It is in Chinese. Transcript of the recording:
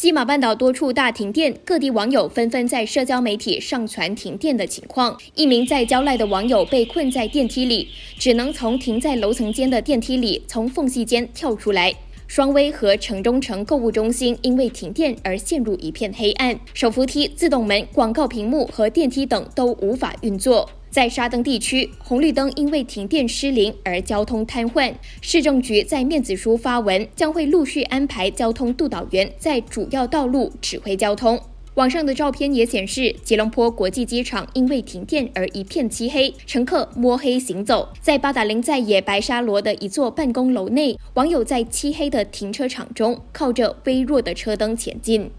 西马半岛多处大停电，各地网友纷纷在社交媒体上传停电的情况。一名在郊赖的网友被困在电梯里，只能从停在楼层间的电梯里从缝隙间跳出来。双威和城中城购物中心因为停电而陷入一片黑暗，手扶梯、自动门、广告屏幕和电梯等都无法运作。在沙登地区，红绿灯因为停电失灵而交通瘫痪。市政局在面子书发文，将会陆续安排交通督导员在主要道路指挥交通。网上的照片也显示，吉隆坡国际机场因为停电而一片漆黑，乘客摸黑行走。在巴达林在野白沙罗的一座办公楼内，网友在漆黑的停车场中靠着微弱的车灯前进。